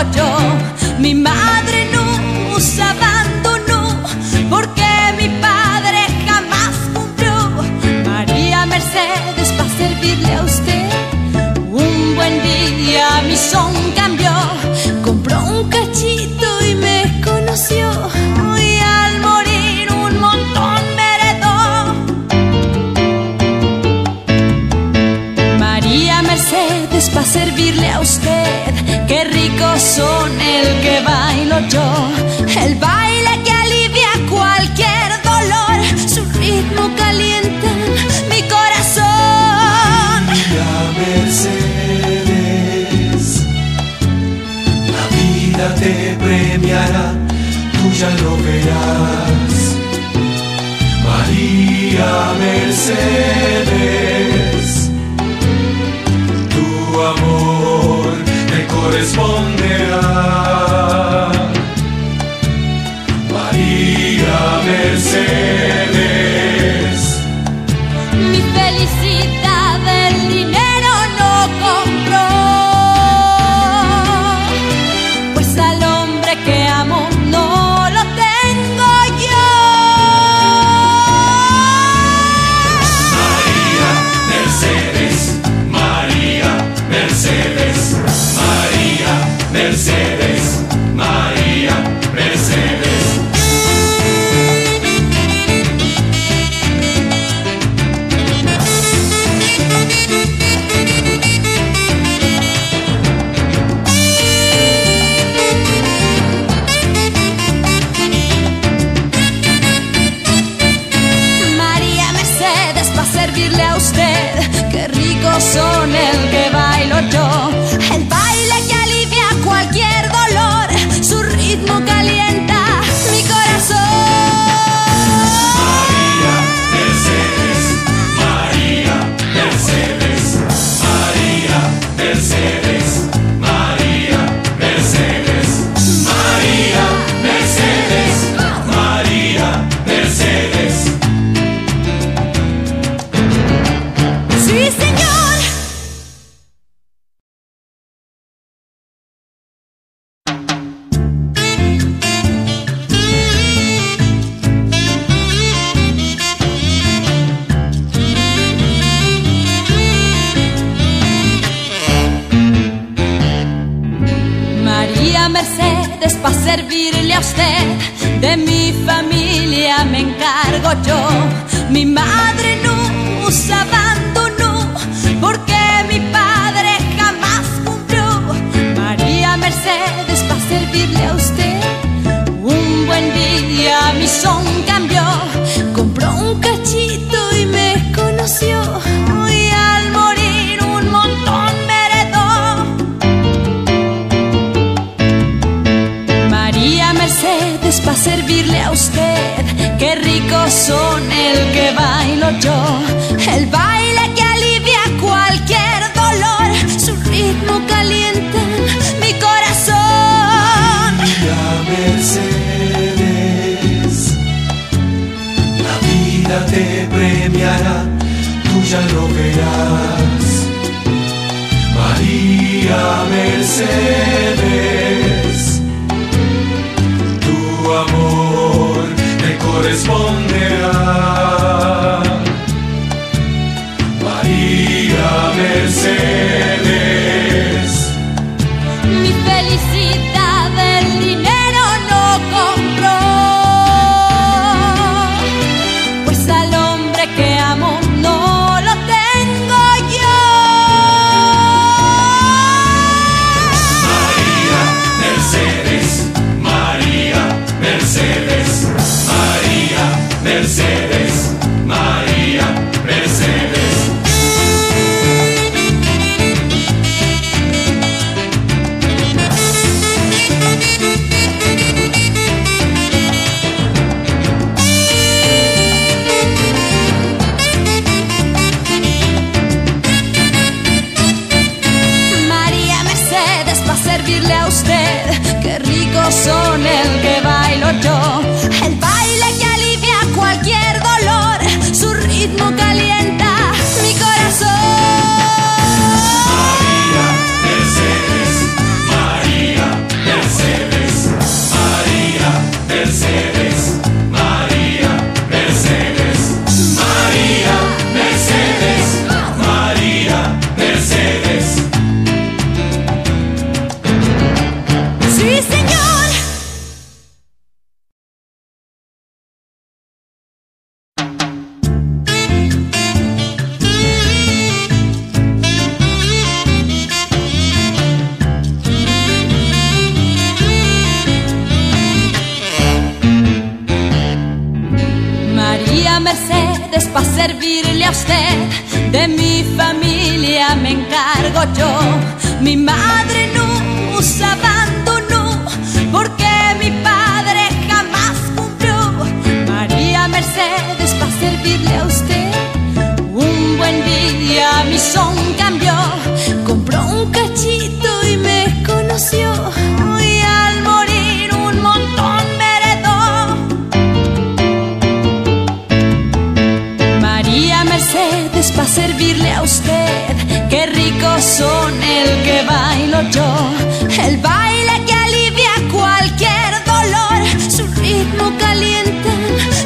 yo. Mi madre nos abandonó porque mi padre jamás cumplió. María Mercedes, para servirle a usted, un buen día mi son son el que bailo yo, el baile que alivia cualquier dolor, su ritmo calienta mi corazón. María Mercedes, la vida te premiará, tú ya lo verás. María Mercedes, tu amor corresponderá. Son el que Mercedes, para servirle a usted, de mi familia me encargo yo. Mi madre nos abandonó son el que bailo yo, el baile que alivia cualquier dolor, su ritmo calienta mi corazón. María Mercedes, la vida te premiará, tú ya lo verás. María Mercedes, tu amor te corresponderá. Servirle a usted. De mi familia me encargo yo. Mi madre no servirle a usted. Qué ricos son el que bailo yo. El baile que alivia cualquier dolor. Su ritmo calienta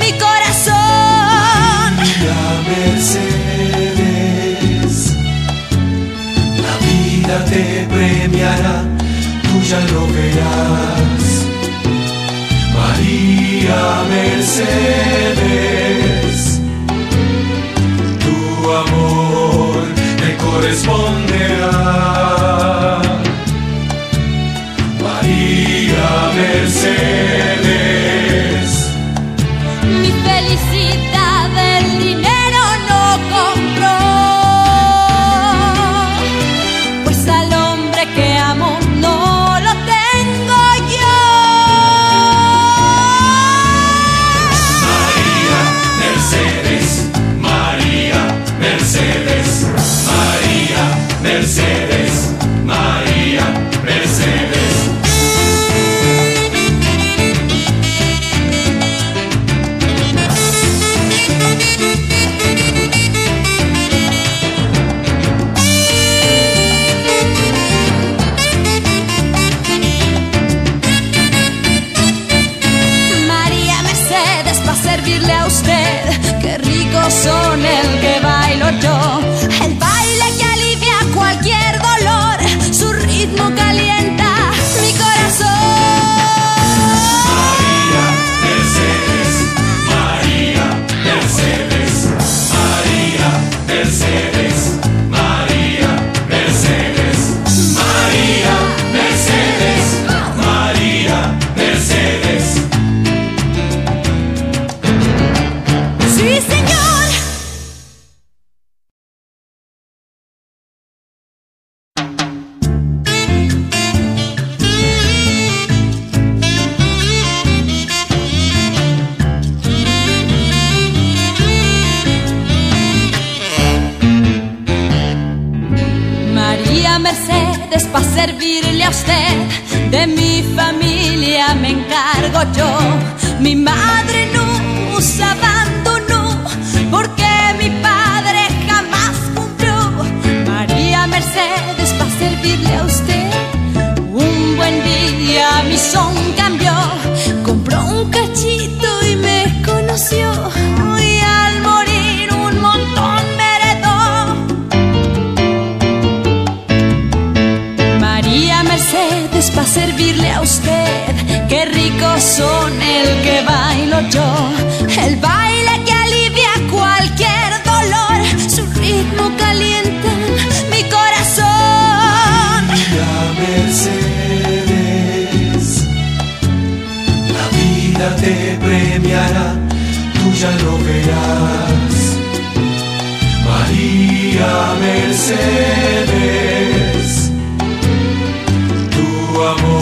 mi corazón. María Mercedes, la vida te premiará, tú ya lo verás. María Mercedes, tu amor me corresponderá. María Mercedes. María Mercedes para servirle a usted. De mi familia me encargo yo. Mi madre no usa abandonó porque mi padre jamás cumplió. María Mercedes para servirle a usted. Un buen día mi son son el que bailo yo, el baile que alivia cualquier dolor, su ritmo calienta mi corazón. Mira Mercedes, la vida te premiará, tú ya lo verás. María Mercedes, tu amor